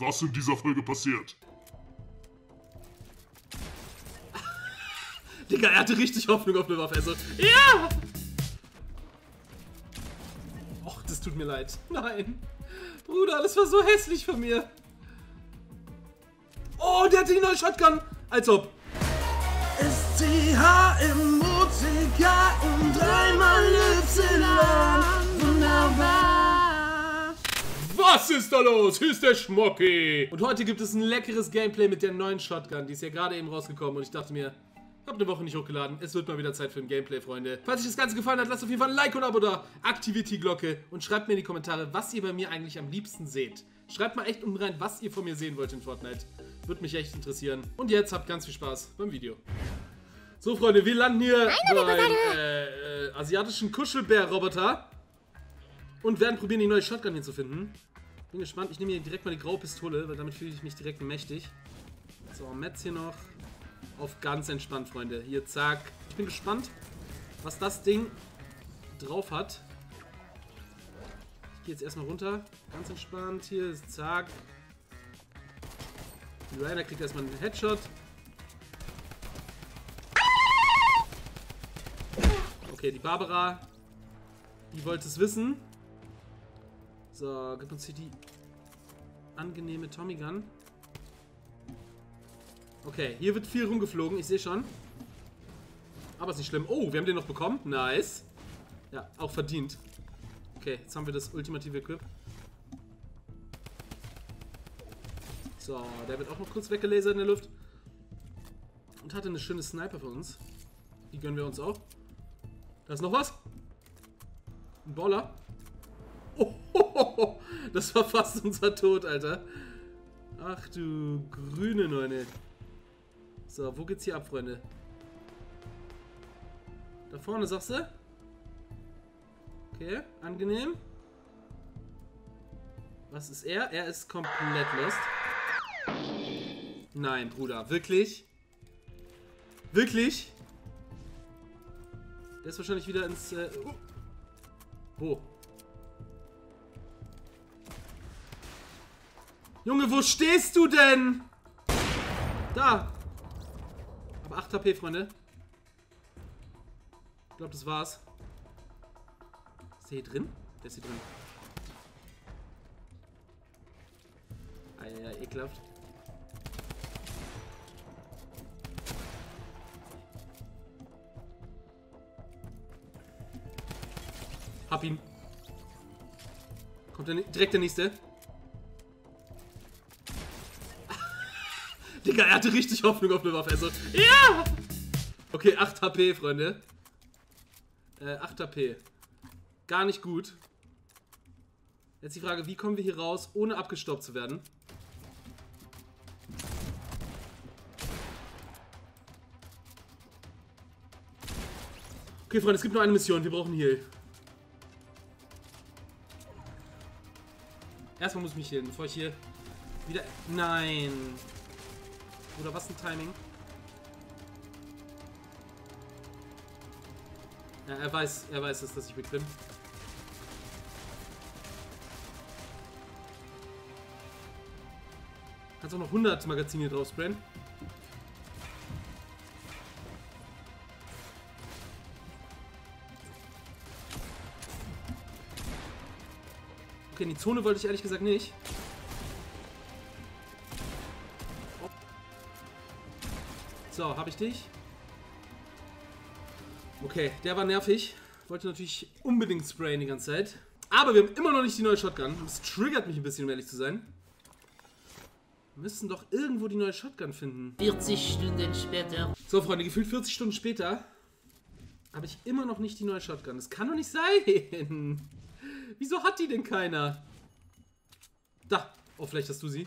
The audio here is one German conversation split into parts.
was in dieser Folge passiert. Digga, er hatte richtig Hoffnung auf eine Waffe. Also, ja! Och, das tut mir leid. Nein. Bruder, das war so hässlich von mir. Oh, der hat die neue Shotgun. Als ob. S-C-H-M-O-C-K und dreimal Y. Was ist da los? Hier ist der Schmocki. Und heute gibt es ein leckeres Gameplay mit der neuen Shotgun. Die ist ja gerade eben rausgekommen und ich dachte mir, hab eine Woche nicht hochgeladen. Es wird mal wieder Zeit für ein Gameplay, Freunde. Falls euch das Ganze gefallen hat, lasst auf jeden Fall ein Like und ein Abo da. Aktiviert die Glocke und schreibt mir in die Kommentare, was ihr bei mir eigentlich am liebsten seht. Schreibt mal echt unten rein, was ihr von mir sehen wollt in Fortnite. Würde mich echt interessieren. Und jetzt habt ganz viel Spaß beim Video. So, Freunde, wir landen hier beim äh, äh, asiatischen Kuschelbär-Roboter. Und werden probieren, die neue Shotgun hier zu finden. Bin gespannt. Ich nehme hier direkt mal die graue Pistole, weil damit fühle ich mich direkt mächtig. So, Metz hier noch. Auf ganz entspannt, Freunde. Hier, zack. Ich bin gespannt, was das Ding drauf hat. Ich gehe jetzt erstmal runter. Ganz entspannt. Hier, zack. Die Ryder kriegt erstmal einen Headshot. Okay, die Barbara. Die wollte es wissen. So, gib uns hier die angenehme Tommy Gun. Okay, hier wird viel rumgeflogen, ich sehe schon. Aber ist nicht schlimm. Oh, wir haben den noch bekommen. Nice. Ja, auch verdient. Okay, jetzt haben wir das ultimative Equip. So, der wird auch noch kurz weggelasert in der Luft. Und hatte eine schöne Sniper für uns. Die gönnen wir uns auch. Da ist noch was. Ein Baller. Oh, das war fast unser Tod, Alter. Ach du grüne Neune. So, wo geht's hier ab, Freunde? Da vorne, sagst du? Okay, angenehm. Was ist er? Er ist komplett lost. Nein, Bruder. Wirklich? Wirklich? Der ist wahrscheinlich wieder ins... Äh, oh. Wo? Junge, wo stehst du denn? Da. Aber 8 HP, Freunde. Ich glaube, das war's. Ist der hier drin? Der ist hier drin. Ah, ja, ja, ekelhaft. Hab ihn. Kommt der, direkt der nächste. Digga, er hatte richtig Hoffnung auf eine Waffe. Also, ja! Okay, 8 HP, Freunde. Äh, 8 HP. Gar nicht gut. Jetzt die Frage, wie kommen wir hier raus, ohne abgestoppt zu werden? Okay, Freunde, es gibt nur eine Mission. Wir brauchen Heal. Erstmal muss ich mich healen, bevor ich hier wieder... Nein. Oder was ein Timing. Ja, er weiß, er weiß es, dass ich weg bin. Kannst auch noch 100 Magazine drauf sprayen. Okay, in die Zone wollte ich ehrlich gesagt nicht. So, habe ich dich? Okay, der war nervig. Wollte natürlich unbedingt sprayen die ganze Zeit. Aber wir haben immer noch nicht die neue Shotgun. Das triggert mich ein bisschen, um ehrlich zu sein. Wir müssen doch irgendwo die neue Shotgun finden. 40 Stunden später. So, Freunde, gefühlt 40 Stunden später habe ich immer noch nicht die neue Shotgun. Das kann doch nicht sein. Wieso hat die denn keiner? Da. Oh, vielleicht hast du sie.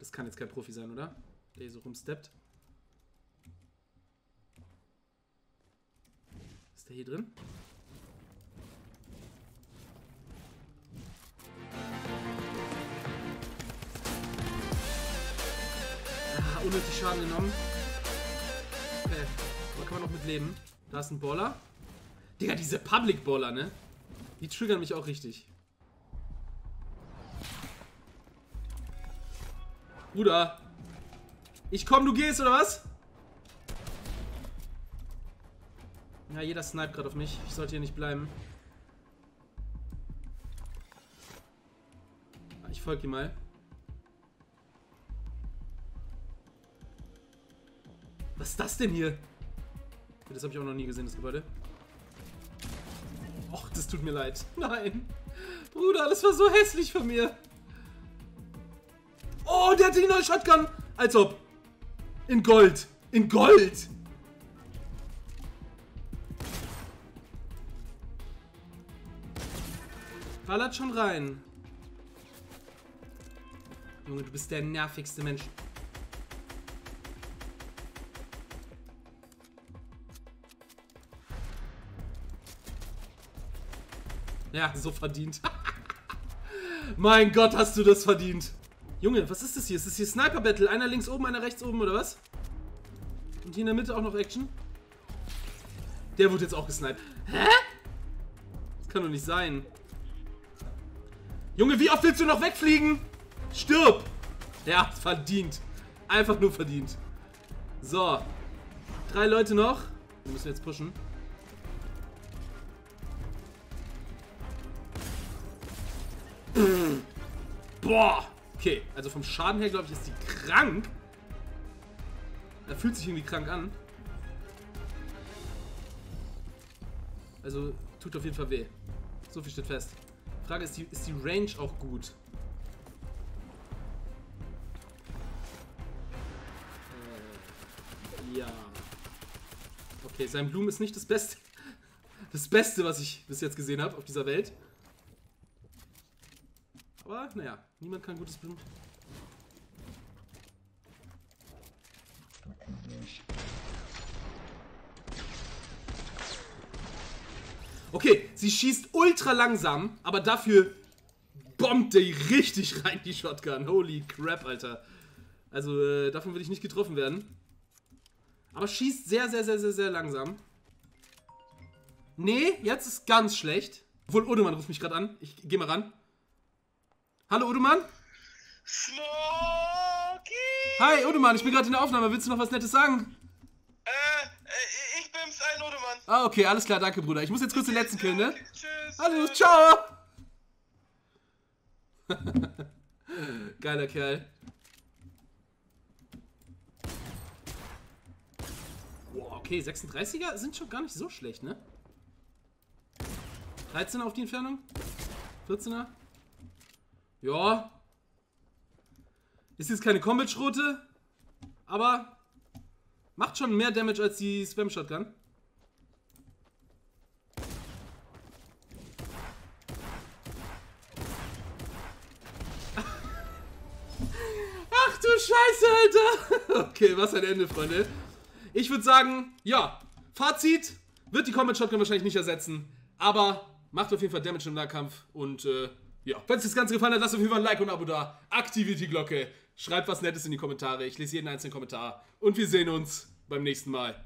Das kann jetzt kein Profi sein, oder? Der hier so rumsteppt. Ist der hier drin? Ah, unnötig Schaden genommen. Okay, da kann man noch mit leben. Da ist ein Baller. Digga, diese Public Baller, ne? Die triggern mich auch richtig. Bruder. Ich komm, du gehst, oder was? Ja, jeder snipe gerade auf mich. Ich sollte hier nicht bleiben. Ah, Ich folge ihm mal. Was ist das denn hier? Das habe ich auch noch nie gesehen, das Gebäude. Och, das tut mir leid. Nein. Bruder, das war so hässlich von mir. Oh, der hat die neue Shotgun. Als ob. In Gold. In Gold. Ballert schon rein. Junge, du bist der nervigste Mensch. Ja, so verdient. mein Gott, hast du das verdient. Junge, was ist das hier? Ist das hier Sniper Battle? Einer links oben, einer rechts oben, oder was? Und hier in der Mitte auch noch Action? Der wurde jetzt auch gesniped. Hä? Das kann doch nicht sein. Junge, wie oft willst du noch wegfliegen? Stirb! Ja, verdient. Einfach nur verdient. So. Drei Leute noch. Wir müssen jetzt pushen. Boah. Okay, also vom Schaden her, glaube ich, ist die krank. Er fühlt sich irgendwie krank an. Also, tut auf jeden Fall weh. So viel steht fest. Frage ist, die, ist die Range auch gut? Äh, ja. Okay, sein Blumen ist nicht das Beste. Das Beste, was ich bis jetzt gesehen habe auf dieser Welt. Aber, naja, niemand kann gutes Blumen. Okay, sie schießt ultra langsam, aber dafür bombt die richtig rein, die Shotgun. Holy crap, Alter. Also, äh, davon will ich nicht getroffen werden. Aber schießt sehr, sehr, sehr, sehr, sehr langsam. Nee, jetzt ist ganz schlecht. Obwohl, Odemann ruft mich gerade an. Ich geh mal ran. Hallo, Odemann? Smokey! Hi, Odemann, ich bin gerade in der Aufnahme. Willst du noch was Nettes sagen? Äh, äh, ich bin's, ein Odemann. Ah, okay, alles klar, danke, Bruder. Ich muss jetzt kurz den letzten killen, ne? Tschüss. Hallo, ciao! Geiler Kerl. Boah, okay, 36er sind schon gar nicht so schlecht, ne? 13er auf die Entfernung? 14er? Ja. Ist jetzt keine Combat-Schrote, aber macht schon mehr Damage als die Spam-Shotgun. Ach du Scheiße, Alter. Okay, was ein Ende, Freunde. Ich würde sagen, ja, Fazit wird die Combat Shotgun wahrscheinlich nicht ersetzen, aber macht auf jeden Fall Damage im Nahkampf und äh, ja, wenn es das Ganze gefallen hat, lasst auf jeden Fall ein Like und ein Abo da, aktiviert die Glocke, schreibt was Nettes in die Kommentare, ich lese jeden einzelnen Kommentar. Und wir sehen uns beim nächsten Mal.